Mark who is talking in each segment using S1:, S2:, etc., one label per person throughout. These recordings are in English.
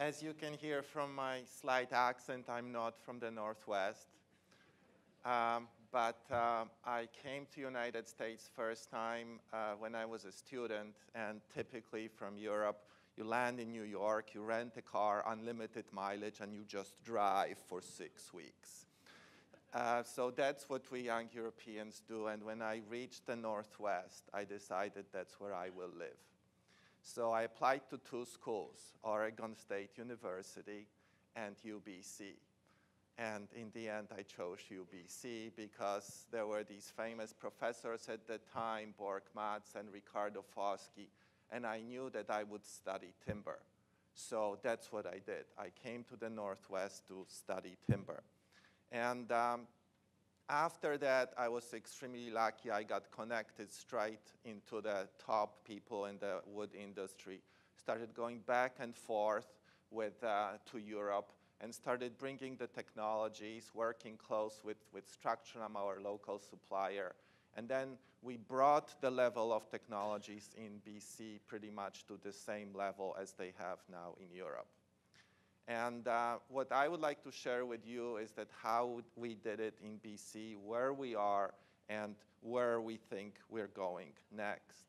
S1: as you can hear from my slight accent, I'm not from the Northwest. Um, but uh, I came to United States first time uh, when I was a student, and typically from Europe, you land in New York, you rent a car, unlimited mileage, and you just drive for six weeks. Uh, so that's what we young Europeans do, and when I reached the Northwest, I decided that's where I will live. So I applied to two schools, Oregon State University and UBC. And in the end, I chose UBC because there were these famous professors at the time, Borg Madsen and Ricardo Foschi, and I knew that I would study timber. So that's what I did. I came to the Northwest to study timber. And um, after that, I was extremely lucky. I got connected straight into the top people in the wood industry. Started going back and forth with, uh, to Europe and started bringing the technologies, working close with, with Structurlam, our local supplier. And then we brought the level of technologies in BC pretty much to the same level as they have now in Europe. And uh, what I would like to share with you is that how we did it in BC, where we are, and where we think we're going next.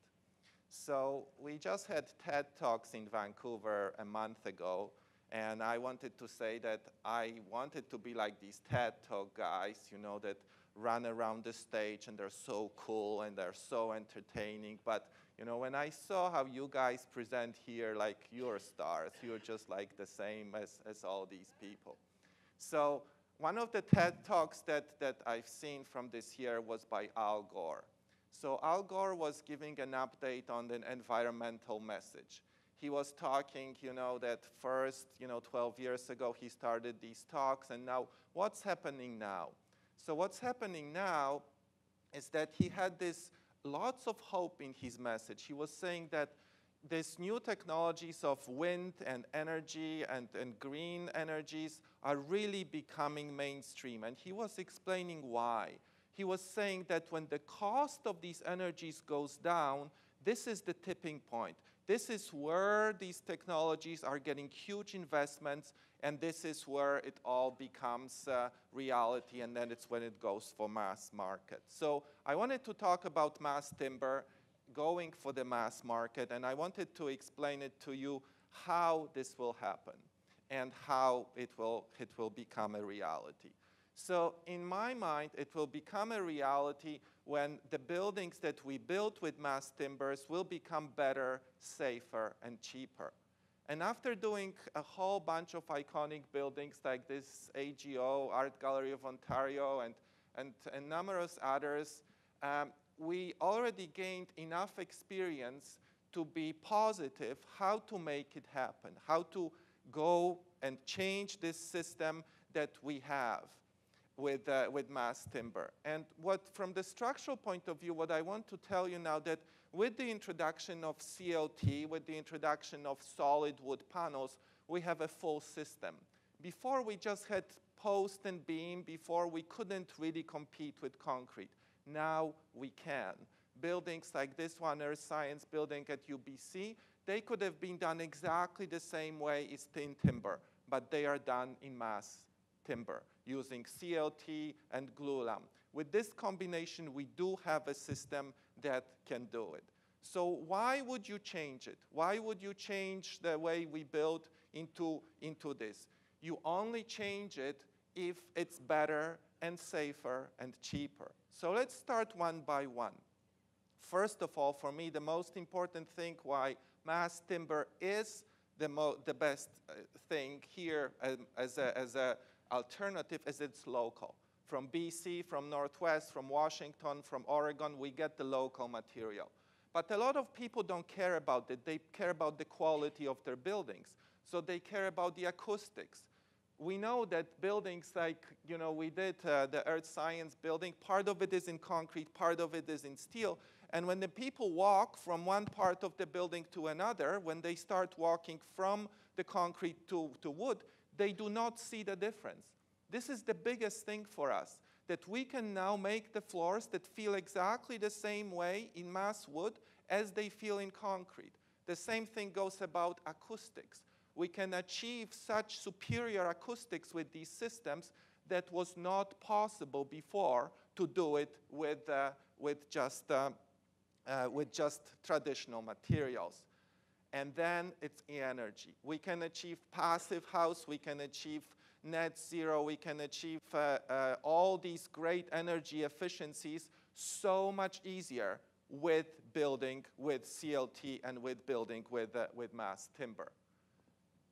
S1: So we just had TED Talks in Vancouver a month ago, and I wanted to say that I wanted to be like these TED Talk guys, you know, that run around the stage and they're so cool and they're so entertaining. But, you know, when I saw how you guys present here, like you're stars, you're just like the same as, as all these people. So one of the TED Talks that, that I've seen from this year was by Al Gore. So Al Gore was giving an update on the environmental message he was talking, you know, that first, you know, 12 years ago he started these talks, and now what's happening now? So what's happening now is that he had this lots of hope in his message. He was saying that these new technologies of wind and energy and, and green energies are really becoming mainstream. And he was explaining why. He was saying that when the cost of these energies goes down, this is the tipping point. This is where these technologies are getting huge investments, and this is where it all becomes uh, reality, and then it's when it goes for mass market. So I wanted to talk about mass timber going for the mass market, and I wanted to explain it to you how this will happen and how it will, it will become a reality. So in my mind, it will become a reality when the buildings that we built with mass timbers will become better, safer, and cheaper. And after doing a whole bunch of iconic buildings like this AGO, Art Gallery of Ontario, and, and, and numerous others, um, we already gained enough experience to be positive how to make it happen, how to go and change this system that we have with, uh, with mass timber. And what, from the structural point of view, what I want to tell you now that with the introduction of CLT, with the introduction of solid wood panels, we have a full system. Before we just had post and beam, before we couldn't really compete with concrete. Now we can. Buildings like this one, Earth Science building at UBC, they could have been done exactly the same way as thin timber, but they are done in mass timber using CLT and glulam. With this combination, we do have a system that can do it. So why would you change it? Why would you change the way we build into, into this? You only change it if it's better and safer and cheaper. So let's start one by one. First of all, for me, the most important thing why mass timber is the, the best uh, thing here um, as, a, as a alternative is it's local. From BC, from Northwest, from Washington, from Oregon, we get the local material. But a lot of people don't care about it. They care about the quality of their buildings. So they care about the acoustics. We know that buildings like, you know, we did uh, the earth science building, part of it is in concrete, part of it is in steel. And when the people walk from one part of the building to another, when they start walking from the concrete to, to wood, they do not see the difference. This is the biggest thing for us, that we can now make the floors that feel exactly the same way in mass wood as they feel in concrete. The same thing goes about acoustics. we can achieve such superior acoustics with these systems that was not possible before to do it with, uh, with, just, uh, uh, with just traditional materials. And then it's energy. We can achieve passive house, we can achieve net zero, we can achieve uh, uh, all these great energy efficiencies so much easier with building with CLT and with building with, uh, with mass timber.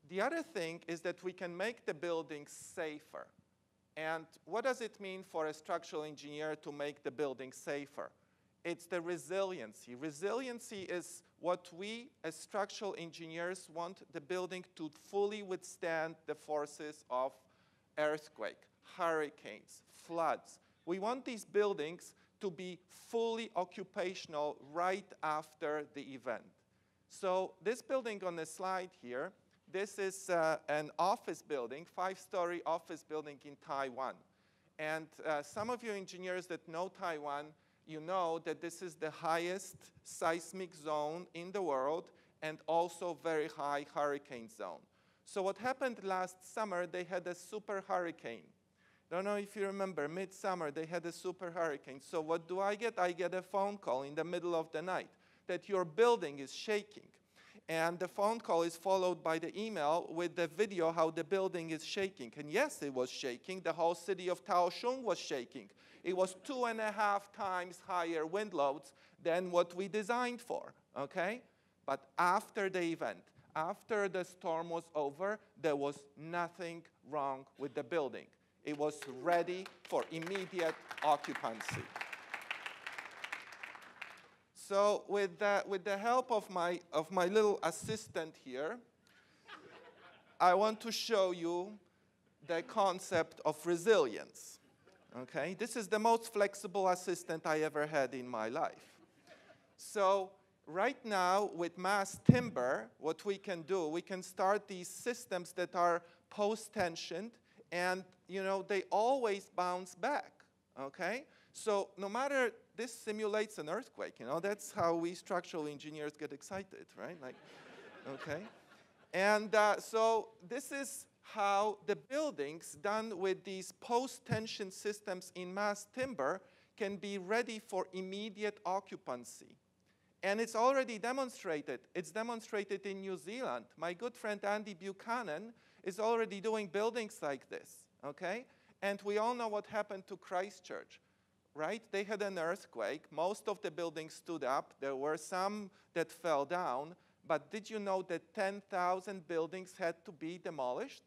S1: The other thing is that we can make the building safer. And what does it mean for a structural engineer to make the building safer? It's the resiliency. Resiliency is what we as structural engineers want the building to fully withstand the forces of earthquake, hurricanes, floods. We want these buildings to be fully occupational right after the event. So this building on the slide here, this is uh, an office building, five-story office building in Taiwan. And uh, some of you engineers that know Taiwan, you know that this is the highest seismic zone in the world and also very high hurricane zone. So what happened last summer, they had a super hurricane. Don't know if you remember, midsummer, they had a super hurricane. So what do I get? I get a phone call in the middle of the night that your building is shaking. And the phone call is followed by the email with the video how the building is shaking. And yes, it was shaking. The whole city of Kaohsiung was shaking. It was two and a half times higher wind loads than what we designed for, okay? But after the event, after the storm was over, there was nothing wrong with the building. It was ready for immediate occupancy. So with the, with the help of my, of my little assistant here, I want to show you the concept of resilience. Okay, this is the most flexible assistant I ever had in my life. So right now with mass timber, what we can do, we can start these systems that are post-tensioned and you know they always bounce back. Okay, so no matter this simulates an earthquake. You know that's how we structural engineers get excited, right? Like, okay, and uh, so this is how the buildings done with these post-tension systems in mass timber can be ready for immediate occupancy. And it's already demonstrated. It's demonstrated in New Zealand. My good friend Andy Buchanan is already doing buildings like this, okay? And we all know what happened to Christchurch, right? They had an earthquake. Most of the buildings stood up. There were some that fell down. But did you know that 10,000 buildings had to be demolished?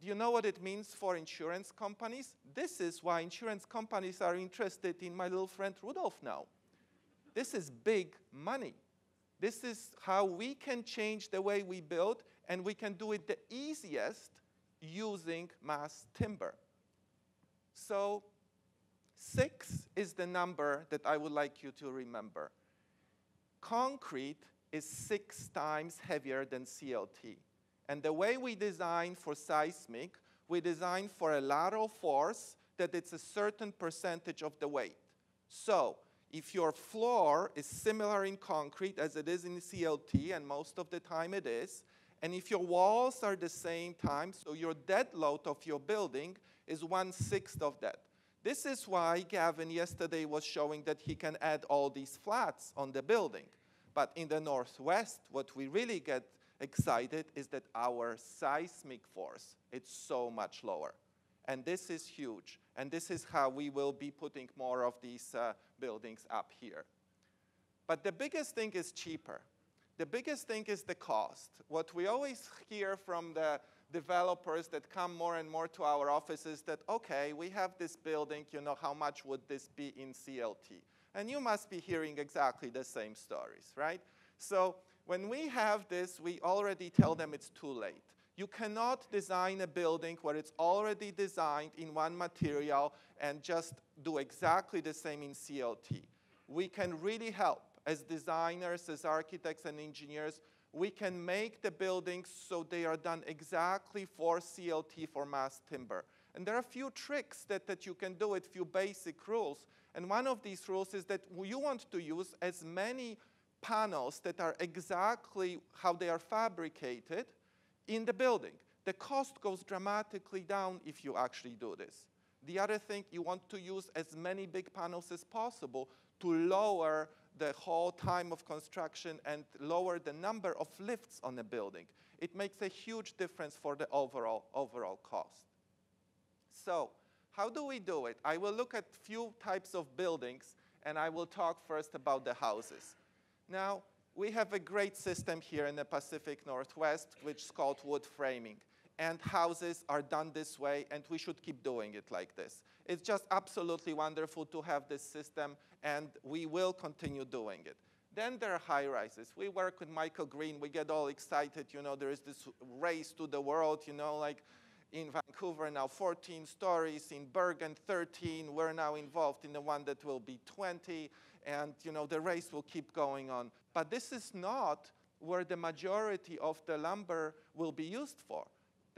S1: Do you know what it means for insurance companies? This is why insurance companies are interested in my little friend Rudolf now. This is big money. This is how we can change the way we build and we can do it the easiest using mass timber. So six is the number that I would like you to remember. Concrete is six times heavier than CLT. And the way we design for seismic, we design for a lateral force that it's a certain percentage of the weight. So if your floor is similar in concrete as it is in CLT, and most of the time it is, and if your walls are the same time, so your dead load of your building is one-sixth of that. This is why Gavin yesterday was showing that he can add all these flats on the building. But in the Northwest, what we really get excited is that our seismic force is so much lower. And this is huge. And this is how we will be putting more of these uh, buildings up here. But the biggest thing is cheaper. The biggest thing is the cost. What we always hear from the developers that come more and more to our offices that, okay, we have this building, you know, how much would this be in CLT? And you must be hearing exactly the same stories, right? So when we have this, we already tell them it's too late. You cannot design a building where it's already designed in one material and just do exactly the same in CLT. We can really help as designers, as architects and engineers, we can make the buildings so they are done exactly for CLT for mass timber. And there are a few tricks that, that you can do, a few basic rules. And one of these rules is that you want to use as many panels that are exactly how they are fabricated in the building. The cost goes dramatically down if you actually do this. The other thing, you want to use as many big panels as possible to lower the whole time of construction and lower the number of lifts on a building. It makes a huge difference for the overall, overall cost. So how do we do it? I will look at few types of buildings and I will talk first about the houses. Now, we have a great system here in the Pacific Northwest, which is called wood framing. And houses are done this way, and we should keep doing it like this. It's just absolutely wonderful to have this system, and we will continue doing it. Then there are high rises. We work with Michael Green. We get all excited. You know, there is this race to the world, you know, like in Vancouver now 14 stories, in Bergen 13. We're now involved in the one that will be 20, and you know the race will keep going on. But this is not where the majority of the lumber will be used for.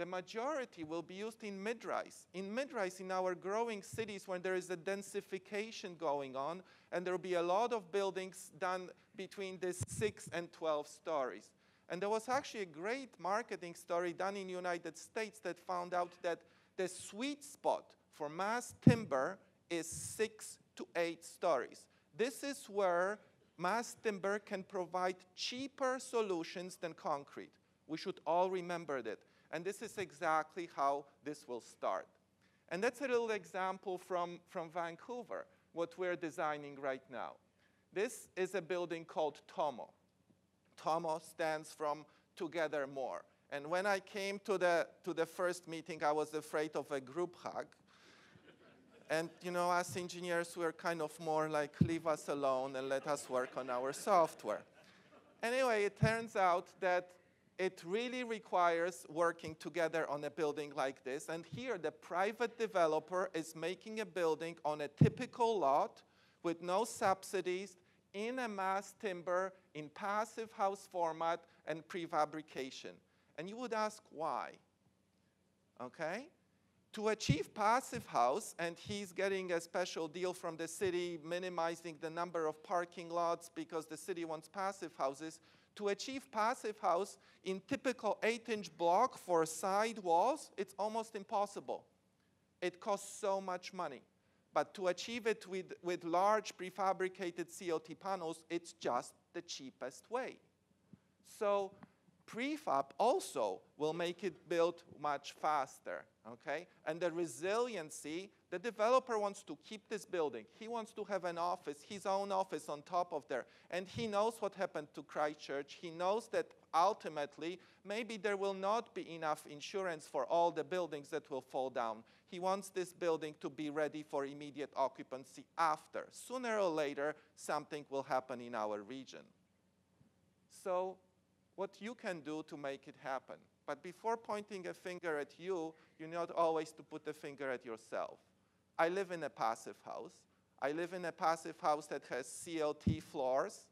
S1: The majority will be used in mid-rise. In mid-rise, in our growing cities when there is a densification going on, and there will be a lot of buildings done between this 6 and 12 stories. And there was actually a great marketing story done in the United States that found out that the sweet spot for mass timber is six to eight stories. This is where mass timber can provide cheaper solutions than concrete. We should all remember that. And this is exactly how this will start. And that's a little example from, from Vancouver, what we're designing right now. This is a building called Tomo. Tomo stands from Together More. And when I came to the, to the first meeting, I was afraid of a group hug. and you know, as engineers, we're kind of more like, leave us alone and let us work on our software. Anyway, it turns out that it really requires working together on a building like this. And here, the private developer is making a building on a typical lot with no subsidies in a mass timber in passive house format and prefabrication. And you would ask why? Okay? To achieve passive house, and he's getting a special deal from the city, minimizing the number of parking lots because the city wants passive houses. To achieve passive house in typical 8-inch block for side walls, it's almost impossible. It costs so much money. But to achieve it with, with large prefabricated CLT panels, it's just the cheapest way. So prefab also will make it build much faster, okay? And the resiliency, the developer wants to keep this building. He wants to have an office, his own office on top of there. And he knows what happened to Christchurch. He knows that ultimately, maybe there will not be enough insurance for all the buildings that will fall down. He wants this building to be ready for immediate occupancy after. Sooner or later, something will happen in our region. So what you can do to make it happen. But before pointing a finger at you, you need always to put the finger at yourself. I live in a passive house. I live in a passive house that has CLT floors,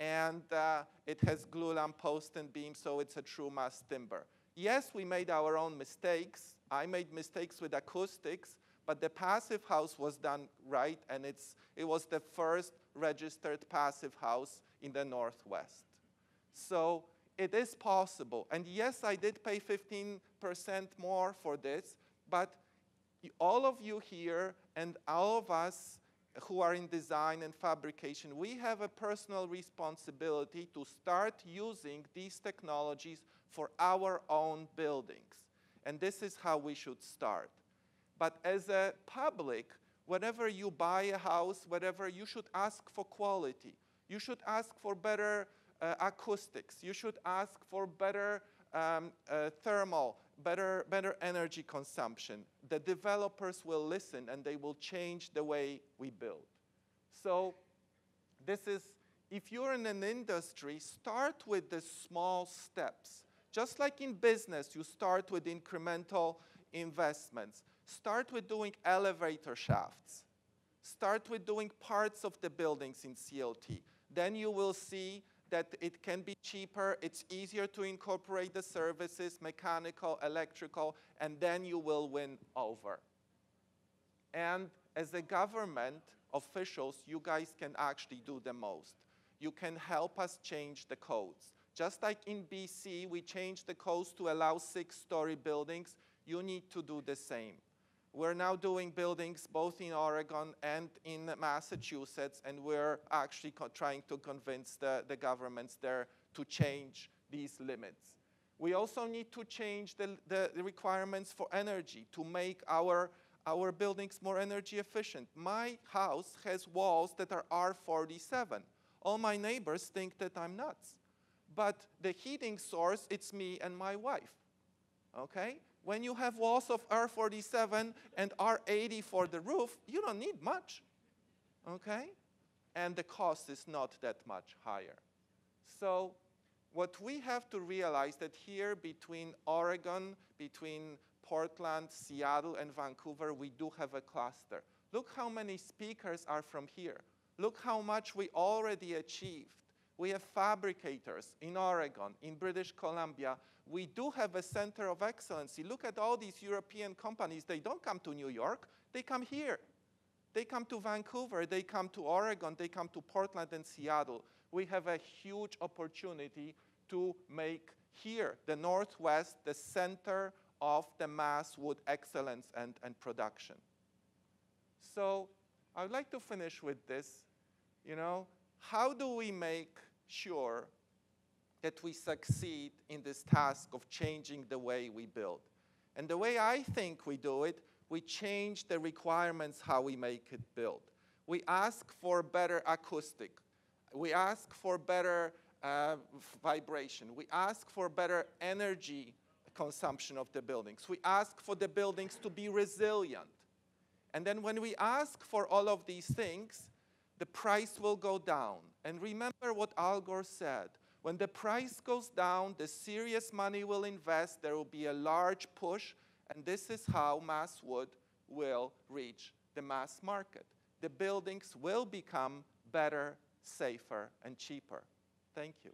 S1: and uh, it has glulam post and beam, so it's a true mass timber. Yes, we made our own mistakes. I made mistakes with acoustics, but the passive house was done right, and it's, it was the first registered passive house in the Northwest. So it is possible. And yes, I did pay 15% more for this, but all of you here and all of us who are in design and fabrication, we have a personal responsibility to start using these technologies for our own buildings. And this is how we should start. But as a public, whenever you buy a house, whatever, you should ask for quality. You should ask for better uh, acoustics. You should ask for better um, uh, thermal, better, better energy consumption. The developers will listen and they will change the way we build. So this is, if you're in an industry, start with the small steps. Just like in business, you start with incremental investments. Start with doing elevator shafts. Start with doing parts of the buildings in CLT. Then you will see that it can be cheaper, it's easier to incorporate the services, mechanical, electrical, and then you will win over. And as a government officials, you guys can actually do the most. You can help us change the codes Just like in BC, we changed the codes to allow six story buildings, you need to do the same. We're now doing buildings both in Oregon and in Massachusetts, and we're actually trying to convince the, the governments there to change these limits. We also need to change the, the, the requirements for energy to make our, our buildings more energy efficient. My house has walls that are R47. All my neighbors think that I'm nuts. But the heating source, it's me and my wife. Okay? When you have walls of R47 and R80 for the roof, you don't need much. Okay? And the cost is not that much higher. So what we have to realize that here between Oregon, between Portland, Seattle, and Vancouver, we do have a cluster. Look how many speakers are from here. Look how much we already achieved. We have fabricators in Oregon, in British Columbia. We do have a center of excellency. Look at all these European companies. They don't come to New York, they come here. They come to Vancouver, they come to Oregon, they come to Portland and Seattle. We have a huge opportunity to make here the Northwest the center of the mass wood excellence and, and production. So I would like to finish with this. You know, how do we make sure that we succeed in this task of changing the way we build. And the way I think we do it, we change the requirements how we make it build. We ask for better acoustic. We ask for better uh, vibration. We ask for better energy consumption of the buildings. We ask for the buildings to be resilient. And then when we ask for all of these things, the price will go down. And remember what Al Gore said. When the price goes down, the serious money will invest, there will be a large push, and this is how mass wood will reach the mass market. The buildings will become better, safer, and cheaper. Thank you.